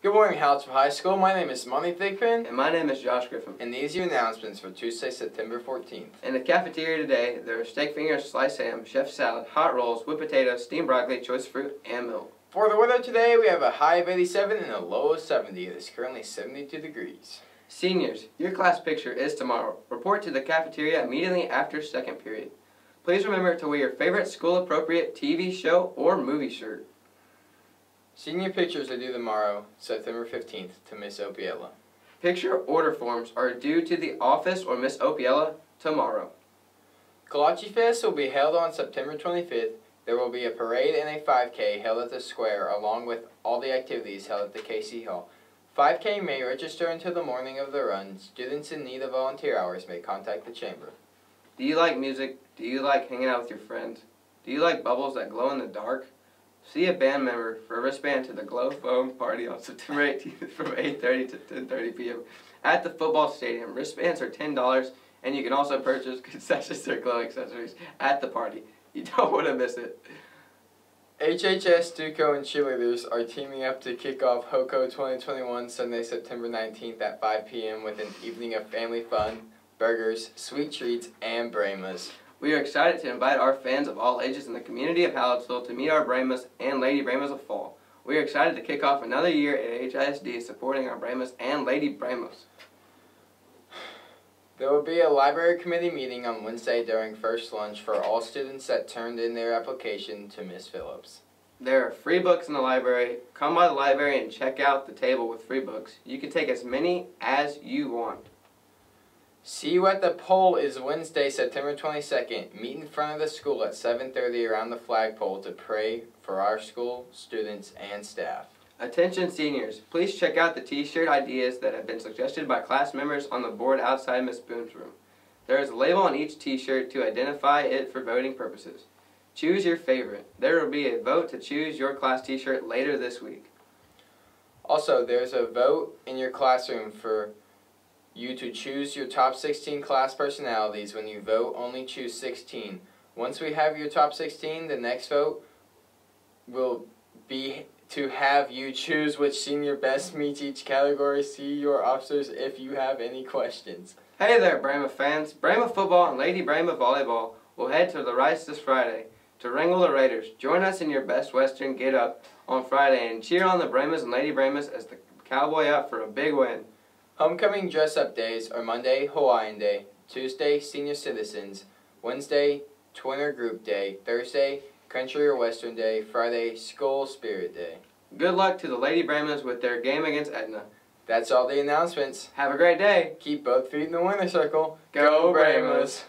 Good morning, Hallettsville High School. My name is Monty Thigpen, And my name is Josh Griffin. and these are your announcements for Tuesday, September 14th. In the cafeteria today, there are steak fingers, sliced ham, chef salad, hot rolls, whipped potatoes, steamed broccoli, choice fruit, and milk. For the weather today, we have a high of 87 and a low of 70. It is currently 72 degrees. Seniors, your class picture is tomorrow. Report to the cafeteria immediately after second period. Please remember to wear your favorite school-appropriate TV show or movie shirt. Senior pictures are due tomorrow, September 15th, to Miss Opiella. Picture order forms are due to the office or Miss Opiella tomorrow. Kolache Fest will be held on September 25th. There will be a parade and a 5K held at the square, along with all the activities held at the KC Hall. 5K may register until the morning of the run. Students in need of volunteer hours may contact the chamber. Do you like music? Do you like hanging out with your friends? Do you like bubbles that glow in the dark? See a band member for a wristband to the Glow Foam party on September 18th from 8.30 to 10.30 p.m. at the football stadium. Wristbands are $10 and you can also purchase concessions or glow accessories at the party. You don't want to miss it. HHS, Duco, and cheerleaders are teaming up to kick off HOCO 2021 Sunday, September 19th at 5 p.m. with an evening of family fun, burgers, sweet treats, and Brahmas. We are excited to invite our fans of all ages in the community of Hallettsville to meet our Brahmas and Lady Brahmas of Fall. We are excited to kick off another year at HISD supporting our Brahmas and Lady Brahmas. There will be a library committee meeting on Wednesday during first lunch for all students that turned in their application to Miss Phillips. There are free books in the library. Come by the library and check out the table with free books. You can take as many as you want. See you at the pole is Wednesday, September 22nd. Meet in front of the school at 7:30 around the flagpole to pray for our school, students, and staff. Attention seniors, please check out the t-shirt ideas that have been suggested by class members on the board outside Miss Boone's room. There is a label on each t-shirt to identify it for voting purposes. Choose your favorite. There will be a vote to choose your class t-shirt later this week. Also, there's a vote in your classroom for you to choose your top 16 class personalities. When you vote, only choose 16. Once we have your top 16, the next vote will be to have you choose which senior best meets each category. See your officers if you have any questions. Hey there, Brahma fans. Brahma football and Lady Brahma volleyball will head to the Rice this Friday to wrangle the Raiders. Join us in your best Western get up on Friday and cheer on the Brahmas and Lady Brahmas as the Cowboy up for a big win. Homecoming dress up days are Monday, Hawaiian Day, Tuesday, Senior Citizens, Wednesday, Twinner Group Day, Thursday, Country or Western Day, Friday, School Spirit Day. Good luck to the Lady Brahmas with their game against Edna. That's all the announcements. Have a great day. Keep both feet in the winner circle. Go Brahmas.